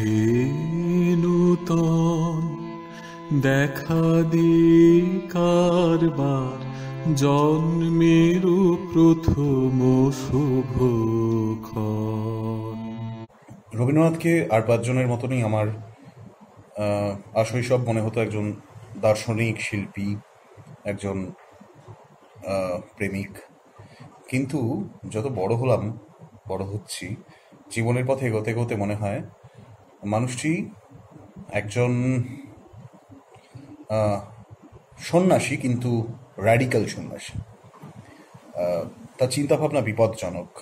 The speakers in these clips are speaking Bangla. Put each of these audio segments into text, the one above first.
হে নূতন দেখা দে কারবার জন্মেরও প্রথম শুভক্ষণ। রবীন্দ্রনাথকে আর পাঁচজনের মতনই আমার আহ, আশৈশব মনে হতো একজন দার্শনিক শিল্পী একজন প্রেমিক। কিন্তু যত বড় হলাম বড় হচ্ছি জীবনের পথে এগোতে এগোতে মনে হয় মানুষটি একজন সন্ন্যাসী কিন্তু র্যাডিক্যাল সন্ন্যাসী। তার চিন্তাভাবনা বিপজ্জনক।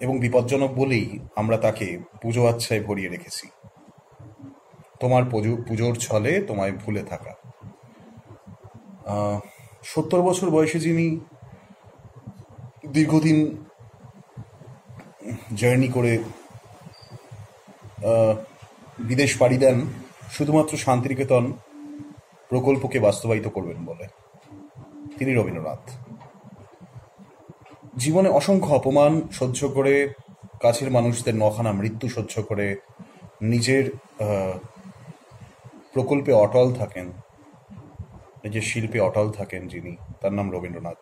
এবং বিপজ্জনক বলেই আমরা তাকে পুজো আচ্ছায় ভরিয়ে রেখেছি। তোমার পুজো, পুজোর ছলে তোমায় ভুলে থাকা। সত্তর বছর বয়সে যিনি দীর্ঘদিন জার্নি করে বিদেশ পাড়ি দেন, শুধুমাত্র শান্তিনিকেতন প্রকল্পকে বাস্তবায়িত করবেন বলে। তিনি রবীন্দ্রনাথ। জীবনে অসংখ্য অপমান সহ্য করে কাছের মানুষদের নখানা মৃত্যু সহ্য করে নিজের প্রকল্পে অটল থাকেন, নিজের শিল্পে অটল থাকেন যিনি, তার নাম রবীন্দ্রনাথ।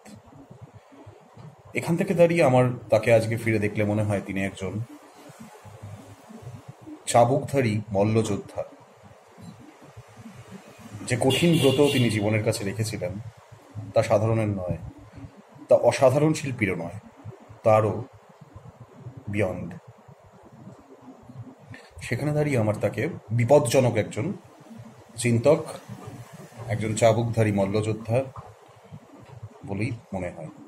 এখান থেকে দাঁড়িয়ে আমার তাকে আজকে ফিরে দেখলে মনে হয় তিনি একজন চাবুকধারী মল্লযোদ্ধা। যে কঠিন ব্রত তিনি জীবনের কাছে রেখেছিলেন, তা সাধারণের নয়, তা অসাধারণ শিল্পীরও নয়, তারও বিয়ন্ড সেখানে দাঁড়িয়ে আমার তাকে বিপজ্জনক একজন চিন্তক, একজন চাবুকধারী মল্লযোদ্ধা বলেই মনে হয়।